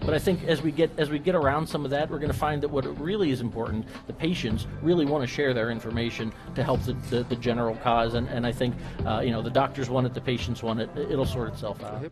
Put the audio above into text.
But I think as we get as we get around some of that, we're going to find that what really is important, the patients really want to share their information to help the, the, the general cause. And, and I think uh, you know the doctors want it, the patients want it. It'll sort itself out.